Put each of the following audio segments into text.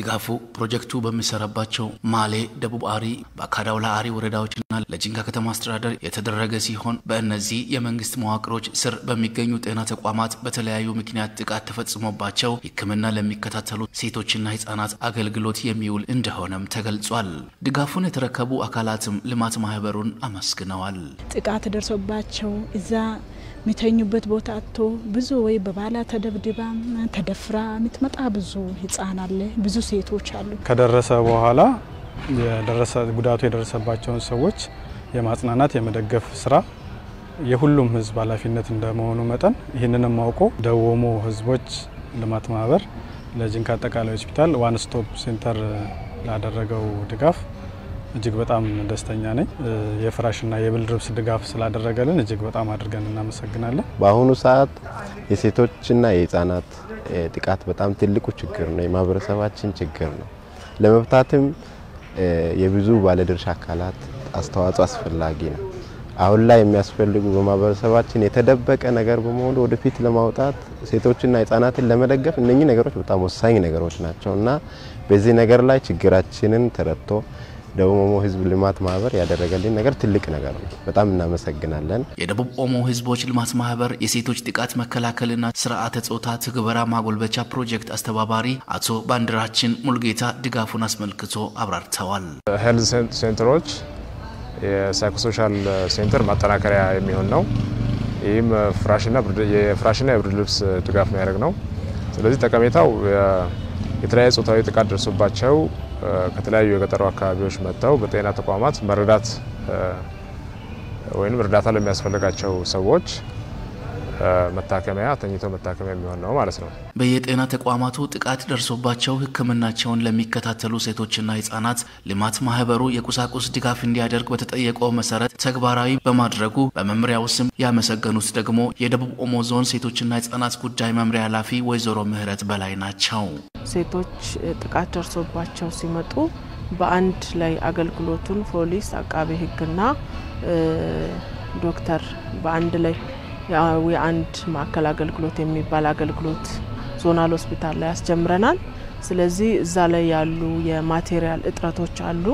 ድጋፉ ፕሮጀክቱ በሚሰራባቸው ማሌ፣ ደቡብ አሪ፣ በአካዳውላ አሪ ወረዳዎችና ለጂንካ ከተማ አስተዳደር የተደረገ ሲሆን በእነዚህ የመንግስት መዋቅሮች ስር በሚገኙ ጤና ተቋማት በተለያዩ ምክንያት ጥቃት ተፈጽሞባቸው ሕክምና ለሚከታተሉ ሴቶችና ህጻናት አገልግሎት የሚውል እንደሆነም ተገልጿል። ድጋፉን የተረከቡ አካላትም ልማት ማህበሩን አመስግነዋል። ጥቃት ደርሶባቸው እዛ የሚተኙበት ቦታ አጥቶ ብዙ ወይ በባሏ ተደብድባ ተደፍራ የምትመጣ ብዙ ህጻን አለ፣ ብዙ ሴቶች አሉ። ከደረሰ በኋላ ጉዳቱ የደረሰባቸውን ሰዎች የማጽናናት የመደገፍ ስራ የሁሉም ህዝብ ኃላፊነት እንደመሆኑ መጠን ይህንንም አውቆ ደወሞ ህዝቦች ልማት ማህበር ለጂንካ አጠቃላይ ሆስፒታል one stop center ላደረገው ድጋፍ እጅግ በጣም ደስተኛ ነኝ። የፍራሽና የብርድ ልብስ ድጋፍ ስላደረገልን እጅግ በጣም አድርገን እናመሰግናለን። በአሁኑ ሰዓት የሴቶችና የህፃናት ጥቃት በጣም ትልቁ ችግር ነው፣ የማህበረሰባችን ችግር ነው። ለመፍታትም የብዙ ባለድርሻ አካላት አስተዋጽኦ አስፈላጊ ነው። አሁን ላይ የሚያስፈልጉ በማህበረሰባችን የተደበቀ ነገር በመሆኑ ወደፊት ለማውጣት ሴቶችና ህጻናትን ለመደገፍ እነኚህ ነገሮች በጣም ወሳኝ ነገሮች ናቸው እና በዚህ ነገር ላይ ችግራችንን ተረድቶ ደቡብ ኦሞ ህዝብ ልማት ማህበር ያደረገልን ነገር ትልቅ ነገር ነው። በጣም እናመሰግናለን። የደቡብ ኦሞ ህዝቦች ልማት ማህበር የሴቶች ጥቃት መከላከልና ስርዓተ ጾታ ትግበራ ማጎልበቻ ፕሮጀክት አስተባባሪ አቶ ባንዲራችን ሙሉጌታ ድጋፉን አስመልክቶ አብራርተዋል። health center ኦች የ psychosocial center ማጠናከሪያ የሚሆን ነው። ይህም የፍራሽና የብርድ ልብስ ድጋፍ የሚያደርግ ነው። ስለዚህ ጠቀሜታው የተለያየ ጾታዊ ጥቃት ደርሶባቸው ከተለያዩ የገጠሩ አካባቢዎች መጥተው በጤና ተቋማት መረዳት ወይም እርዳታ ለሚያስፈልጋቸው ሰዎች መታከሚያ ተኝቶ መታከሚያ የሚሆን ነው ማለት ነው። በየጤና ተቋማቱ ጥቃት ደርሶባቸው ሕክምናቸውን ለሚከታተሉ ሴቶችና ህጻናት ልማት ማህበሩ የቁሳቁስ ድጋፍ እንዲያደርግ በተጠየቀው መሰረት ተግባራዊ በማድረጉ በመምሪያው ስም ያመሰገኑት ደግሞ የደቡብ ኦሞ ዞን ሴቶችና ህጻናት ጉዳይ መምሪያ ኃላፊ ወይዘሮ ምህረት በላይ ናቸው። ሴቶች ጥቃት ደርሶባቸው ሲመጡ በአንድ ላይ አገልግሎቱን ፖሊስ፣ አቃቤ ህግና ዶክተር በአንድ ላይ የአንድ ማዕከል አገልግሎት የሚባል አገልግሎት ዞናል ሆስፒታል ላይ ያስጀምረናል። ስለዚህ እዛ ላይ ያሉ የማቴሪያል እጥረቶች አሉ።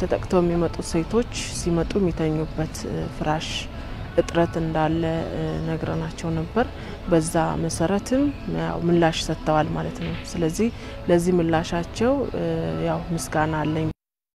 ተጠቅተው የሚመጡት ሴቶች ሲመጡ የሚተኙበት ፍራሽ እጥረት እንዳለ ነግረናቸው ነበር። በዛ መሰረትም ያው ምላሽ ሰጥተዋል ማለት ነው። ስለዚህ ለዚህ ምላሻቸው ያው ምስጋና አለኝ።